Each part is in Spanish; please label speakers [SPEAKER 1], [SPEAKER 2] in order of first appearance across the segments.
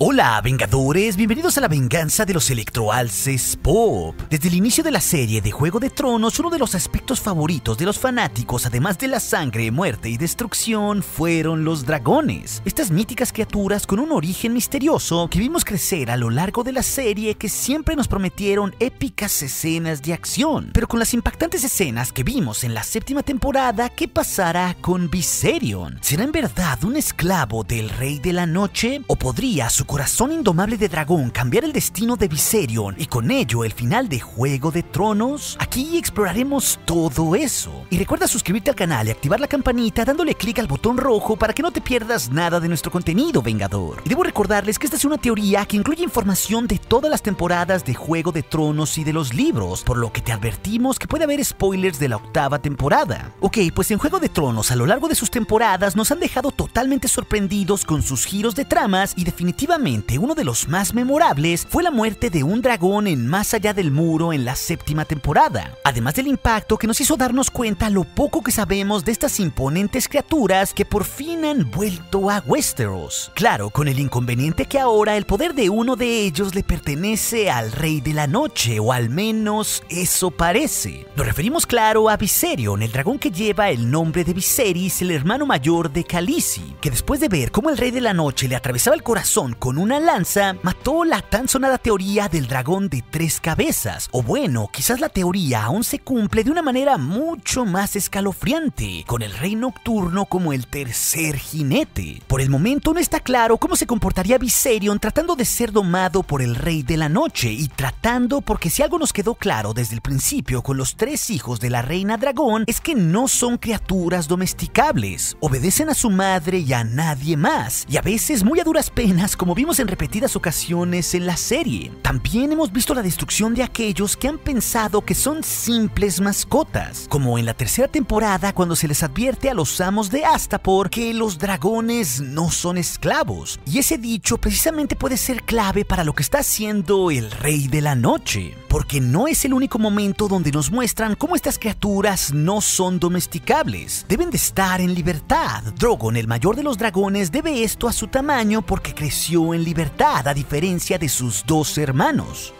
[SPEAKER 1] Hola, Vengadores, bienvenidos a la venganza de los electroalces pop. Desde el inicio de la serie de Juego de Tronos, uno de los aspectos favoritos de los fanáticos, además de la sangre, muerte y destrucción, fueron los dragones. Estas míticas criaturas con un origen misterioso que vimos crecer a lo largo de la serie que siempre nos prometieron épicas escenas de acción. Pero con las impactantes escenas que vimos en la séptima temporada, ¿qué pasará con Viserion? ¿Será en verdad un esclavo del Rey de la Noche? ¿O podría su corazón indomable de dragón cambiar el destino de Viserion y con ello el final de Juego de Tronos? Aquí exploraremos todo eso. Y recuerda suscribirte al canal y activar la campanita dándole clic al botón rojo para que no te pierdas nada de nuestro contenido, Vengador. Y debo recordarles que esta es una teoría que incluye información de todas las temporadas de Juego de Tronos y de los libros, por lo que te advertimos que puede haber spoilers de la octava temporada. Ok, pues en Juego de Tronos a lo largo de sus temporadas nos han dejado totalmente sorprendidos con sus giros de tramas y definitivamente uno de los más memorables fue la muerte de un dragón en Más allá del muro en la séptima temporada, además del impacto que nos hizo darnos cuenta lo poco que sabemos de estas imponentes criaturas que por fin han vuelto a Westeros. Claro, con el inconveniente que ahora el poder de uno de ellos le pertenece al Rey de la Noche, o al menos eso parece. Nos referimos claro a Viserion, el dragón que lleva el nombre de Viserys, el hermano mayor de Khaleesi, que después de ver cómo el Rey de la Noche le atravesaba el corazón una lanza, mató la tan sonada teoría del dragón de tres cabezas. O bueno, quizás la teoría aún se cumple de una manera mucho más escalofriante, con el rey nocturno como el tercer jinete. Por el momento no está claro cómo se comportaría Viserion tratando de ser domado por el rey de la noche y tratando porque si algo nos quedó claro desde el principio con los tres hijos de la reina dragón es que no son criaturas domesticables, obedecen a su madre y a nadie más, y a veces muy a duras penas como vimos en repetidas ocasiones en la serie. También hemos visto la destrucción de aquellos que han pensado que son simples mascotas, como en la tercera temporada cuando se les advierte a los amos de Astapor que los dragones no son esclavos. Y ese dicho precisamente puede ser clave para lo que está haciendo el Rey de la Noche, porque no es el único momento donde nos muestran cómo estas criaturas no son domesticables. Deben de estar en libertad. Drogon, el mayor de los dragones, debe esto a su tamaño porque creció en libertad a diferencia de sus dos hermanos.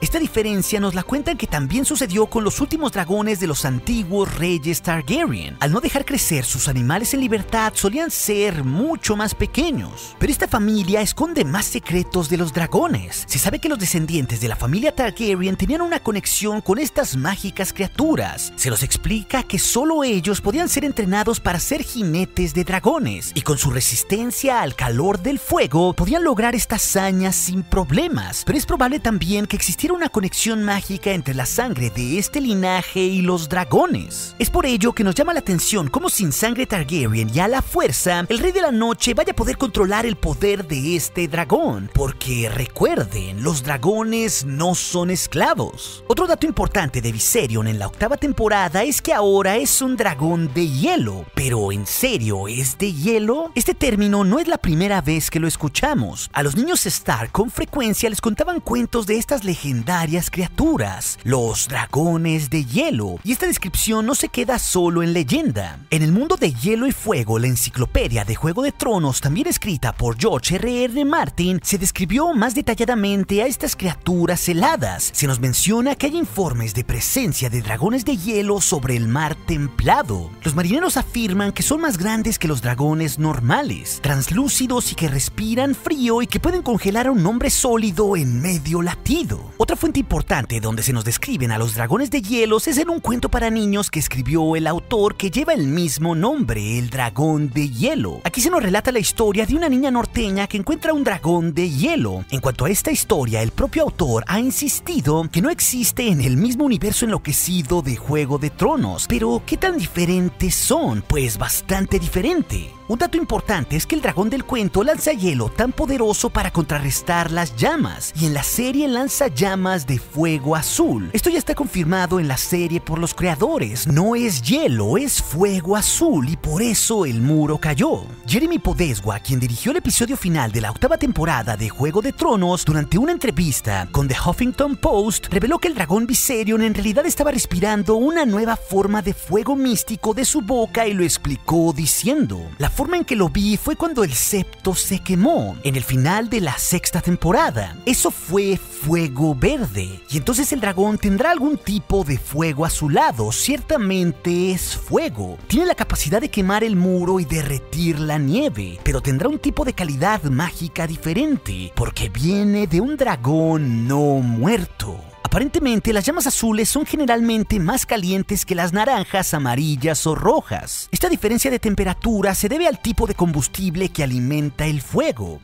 [SPEAKER 1] Esta diferencia nos la cuentan que también sucedió con los últimos dragones de los antiguos reyes Targaryen. Al no dejar crecer sus animales en libertad solían ser mucho más pequeños. Pero esta familia esconde más secretos de los dragones. Se sabe que los descendientes de la familia Targaryen tenían una conexión con estas mágicas criaturas. Se los explica que solo ellos podían ser entrenados para ser jinetes de dragones y con su resistencia al calor del fuego podían lograr esta hazaña sin problemas. Pero es probable también que existiera una conexión mágica entre la sangre de este linaje y los dragones. Es por ello que nos llama la atención cómo sin sangre Targaryen y a la fuerza, el Rey de la Noche vaya a poder controlar el poder de este dragón. Porque recuerden, los dragones no son esclavos. Otro dato importante de Viserion en la octava temporada es que ahora es un dragón de hielo. Pero ¿en serio es de hielo? Este término no es la primera vez que lo escuchamos. A los niños Stark con frecuencia les contaban cuentos de estas leyendas criaturas, los dragones de hielo. Y esta descripción no se queda solo en leyenda. En el mundo de hielo y fuego, la enciclopedia de Juego de Tronos, también escrita por George R.R. R. Martin, se describió más detalladamente a estas criaturas heladas. Se nos menciona que hay informes de presencia de dragones de hielo sobre el mar templado. Los marineros afirman que son más grandes que los dragones normales, translúcidos y que respiran frío y que pueden congelar a un hombre sólido en medio latido. Otra fuente importante donde se nos describen a los dragones de hielos es en un cuento para niños que escribió el autor que lleva el mismo nombre, el dragón de hielo. Aquí se nos relata la historia de una niña norteña que encuentra un dragón de hielo. En cuanto a esta historia, el propio autor ha insistido que no existe en el mismo universo enloquecido de Juego de Tronos. Pero, ¿qué tan diferentes son? Pues bastante diferente. Un dato importante es que el dragón del cuento lanza hielo tan poderoso para contrarrestar las llamas, y en la serie lanza llamas de fuego azul. Esto ya está confirmado en la serie por los creadores. No es hielo, es fuego azul y por eso el muro cayó. Jeremy Podeswa, quien dirigió el episodio final de la octava temporada de Juego de Tronos, durante una entrevista con The Huffington Post, reveló que el dragón Viserion en realidad estaba respirando una nueva forma de fuego místico de su boca y lo explicó diciendo, la forma en que lo vi fue cuando el septo se quemó, en el final de la sexta temporada. Eso fue fuego verde, y entonces el dragón tendrá algún tipo de fuego a su lado, ciertamente es fuego. Tiene la capacidad de quemar el muro y derretir la nieve, pero tendrá un tipo de calidad mágica diferente, porque viene de un dragón no muerto. Aparentemente, las llamas azules son generalmente más calientes que las naranjas, amarillas o rojas. Esta diferencia de temperatura se debe al tipo de combustible que alimenta el fuego.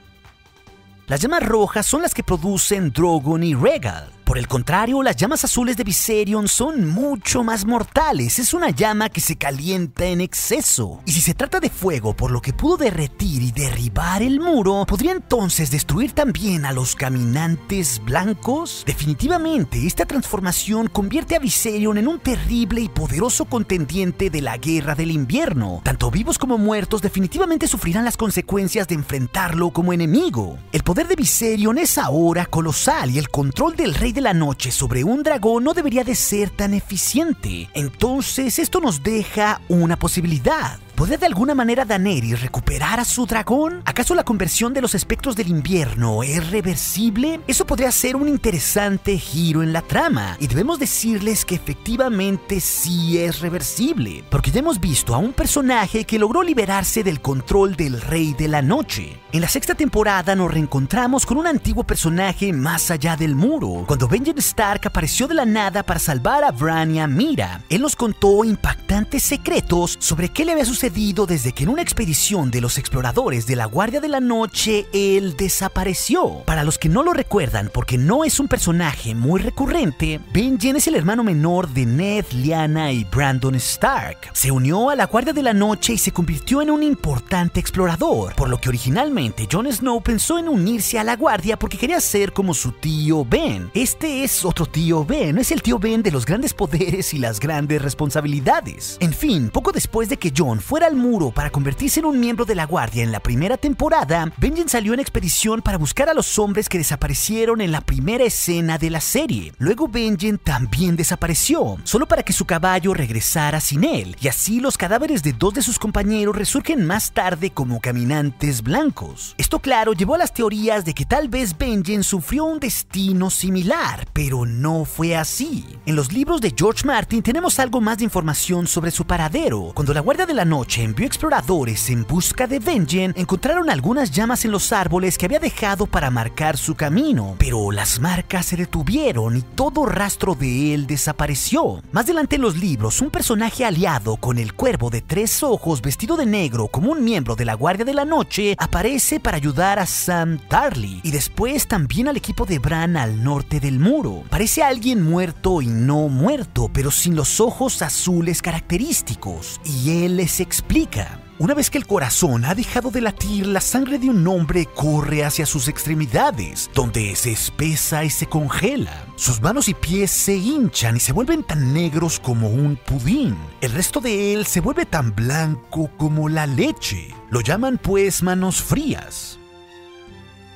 [SPEAKER 1] Las llamas rojas son las que producen Drogon y Regal. Por el contrario, las llamas azules de Viserion son mucho más mortales. Es una llama que se calienta en exceso. Y si se trata de fuego por lo que pudo derretir y derribar el muro, ¿podría entonces destruir también a los caminantes blancos? Definitivamente, esta transformación convierte a Viserion en un terrible y poderoso contendiente de la Guerra del Invierno. Tanto vivos como muertos definitivamente sufrirán las consecuencias de enfrentarlo como enemigo. El poder de Viserion es ahora colosal y el control del rey de la noche sobre un dragón no debería de ser tan eficiente. Entonces esto nos deja una posibilidad. ¿Podría de alguna manera Daenerys recuperar a su dragón? ¿Acaso la conversión de los espectros del invierno es reversible? Eso podría ser un interesante giro en la trama, y debemos decirles que efectivamente sí es reversible, porque ya hemos visto a un personaje que logró liberarse del control del Rey de la Noche. En la sexta temporada nos reencontramos con un antiguo personaje más allá del muro, cuando Benjen Stark apareció de la nada para salvar a Bran y Mira. Él nos contó impactantes secretos sobre qué le había sucedido desde que en una expedición de los exploradores de la Guardia de la Noche él desapareció. Para los que no lo recuerdan porque no es un personaje muy recurrente, Benjen es el hermano menor de Ned, Lyanna y Brandon Stark. Se unió a la Guardia de la Noche y se convirtió en un importante explorador, por lo que originalmente Jon Snow pensó en unirse a la Guardia porque quería ser como su tío Ben. Este es otro tío Ben, es el tío Ben de los grandes poderes y las grandes responsabilidades. En fin, poco después de que Jon fue al muro para convertirse en un miembro de la Guardia en la primera temporada, Benjen salió en expedición para buscar a los hombres que desaparecieron en la primera escena de la serie. Luego Benjen también desapareció, solo para que su caballo regresara sin él, y así los cadáveres de dos de sus compañeros resurgen más tarde como caminantes blancos. Esto claro llevó a las teorías de que tal vez Benjen sufrió un destino similar, pero no fue así. En los libros de George Martin tenemos algo más de información sobre su paradero. Cuando la Guardia de la Noche envió exploradores en busca de Benjen, encontraron algunas llamas en los árboles que había dejado para marcar su camino, pero las marcas se detuvieron y todo rastro de él desapareció. Más adelante en los libros, un personaje aliado con el cuervo de tres ojos vestido de negro como un miembro de la Guardia de la Noche aparece para ayudar a Sam Tarly y después también al equipo de Bran al norte del muro. Parece alguien muerto y no muerto, pero sin los ojos azules característicos, y él es explica. Una vez que el corazón ha dejado de latir, la sangre de un hombre corre hacia sus extremidades, donde se espesa y se congela. Sus manos y pies se hinchan y se vuelven tan negros como un pudín. El resto de él se vuelve tan blanco como la leche. Lo llaman pues manos frías.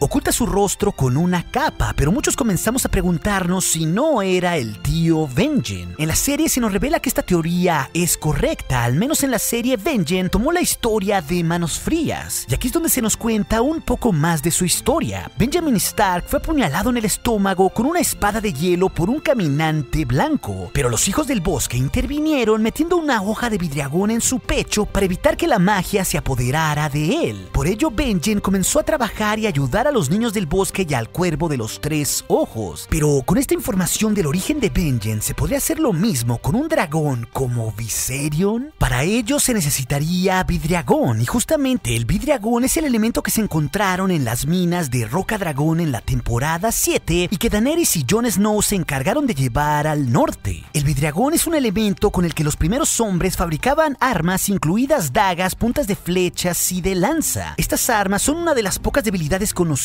[SPEAKER 1] Oculta su rostro con una capa, pero muchos comenzamos a preguntarnos si no era el tío Benjen. En la serie se nos revela que esta teoría es correcta, al menos en la serie Benjen tomó la historia de Manos Frías, y aquí es donde se nos cuenta un poco más de su historia. Benjamin Stark fue apuñalado en el estómago con una espada de hielo por un caminante blanco, pero los hijos del bosque intervinieron metiendo una hoja de vidriagón en su pecho para evitar que la magia se apoderara de él. Por ello Benjen comenzó a trabajar y ayudar a los niños del bosque y al cuervo de los tres ojos. Pero con esta información del origen de Benjen, ¿se podría hacer lo mismo con un dragón como Viserion? Para ello se necesitaría vidriagón, y justamente el vidriagón es el elemento que se encontraron en las minas de Roca Dragón en la temporada 7 y que Daenerys y Jon Snow se encargaron de llevar al norte. El vidriagón es un elemento con el que los primeros hombres fabricaban armas, incluidas dagas, puntas de flechas y de lanza. Estas armas son una de las pocas debilidades conocidas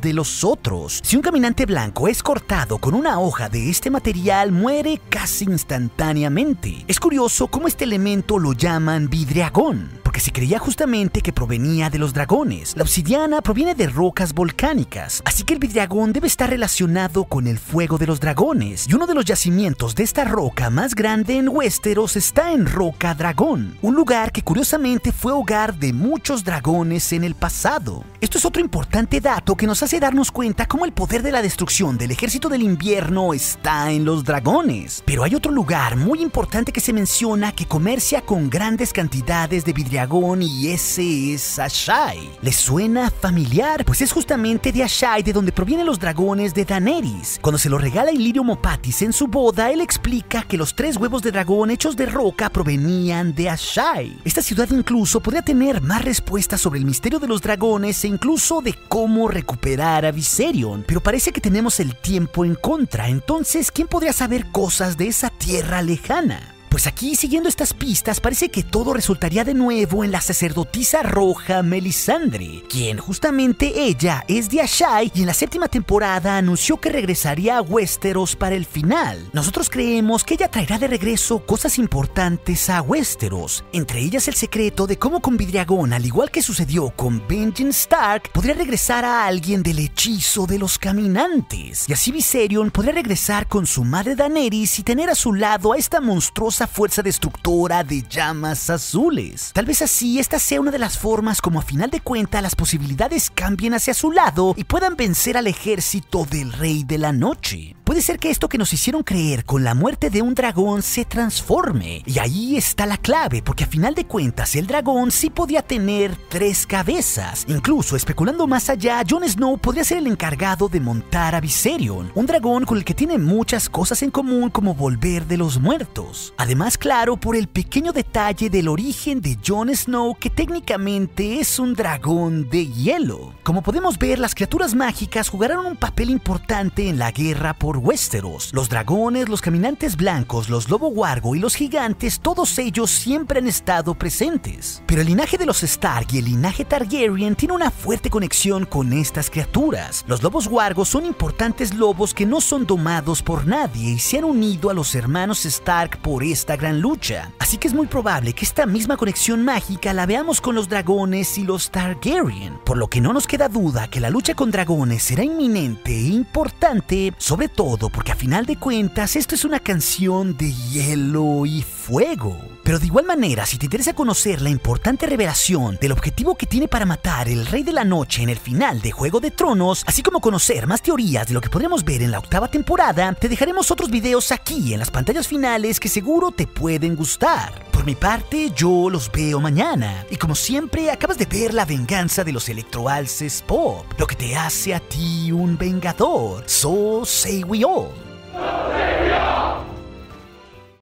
[SPEAKER 1] de los otros. Si un caminante blanco es cortado con una hoja de este material, muere casi instantáneamente. Es curioso cómo este elemento lo llaman vidriagón porque se creía justamente que provenía de los dragones. La obsidiana proviene de rocas volcánicas, así que el vidriagón debe estar relacionado con el fuego de los dragones. Y uno de los yacimientos de esta roca más grande en Westeros está en Roca Dragón, un lugar que curiosamente fue hogar de muchos dragones en el pasado. Esto es otro importante dato que nos hace darnos cuenta cómo el poder de la destrucción del ejército del invierno está en los dragones. Pero hay otro lugar muy importante que se menciona que comercia con grandes cantidades de vidriagón y ese es Ashai. ¿Les suena familiar? Pues es justamente de Ashai de donde provienen los dragones de Daenerys. Cuando se lo regala Illyrio Mopatis en su boda, él explica que los tres huevos de dragón hechos de roca provenían de Ashai. Esta ciudad incluso podría tener más respuestas sobre el misterio de los dragones e incluso de cómo recuperar a Viserion. Pero parece que tenemos el tiempo en contra, entonces, ¿quién podría saber cosas de esa tierra lejana? Pues aquí, siguiendo estas pistas, parece que todo resultaría de nuevo en la sacerdotisa roja Melisandre, quien justamente ella es de Ashai y en la séptima temporada anunció que regresaría a Westeros para el final. Nosotros creemos que ella traerá de regreso cosas importantes a Westeros, entre ellas el secreto de cómo con Vidriagón, al igual que sucedió con Benjen Stark, podría regresar a alguien del hechizo de los caminantes. Y así Viserion podría regresar con su madre Daenerys y tener a su lado a esta monstruosa fuerza destructora de llamas azules. Tal vez así esta sea una de las formas como a final de cuentas las posibilidades cambien hacia su lado y puedan vencer al ejército del Rey de la Noche. Puede ser que esto que nos hicieron creer con la muerte de un dragón se transforme. Y ahí está la clave, porque a final de cuentas el dragón sí podía tener tres cabezas. Incluso especulando más allá, Jon Snow podría ser el encargado de montar a Viserion, un dragón con el que tiene muchas cosas en común como volver de los muertos. Además, claro, por el pequeño detalle del origen de Jon Snow que técnicamente es un dragón de hielo. Como podemos ver, las criaturas mágicas jugarán un papel importante en la guerra por Westeros. Los dragones, los caminantes blancos, los lobo guargo y los gigantes, todos ellos siempre han estado presentes. Pero el linaje de los Stark y el linaje Targaryen tiene una fuerte conexión con estas criaturas. Los lobos guargos son importantes lobos que no son domados por nadie y se han unido a los hermanos Stark por esta gran lucha. Así que es muy probable que esta misma conexión mágica la veamos con los dragones y los Targaryen, por lo que no nos queda duda que la lucha con dragones será inminente e importante, sobre todo porque a final de cuentas esto es una canción de hielo y fuego. Pero de igual manera, si te interesa conocer la importante revelación del objetivo que tiene para matar el Rey de la Noche en el final de Juego de Tronos, así como conocer más teorías de lo que podremos ver en la octava temporada, te dejaremos otros videos aquí en las pantallas finales que seguro te pueden gustar. Por mi parte, yo los veo mañana. Y como siempre, acabas de ver la venganza de los electroalces pop, lo que te hace a ti un vengador. So say we all.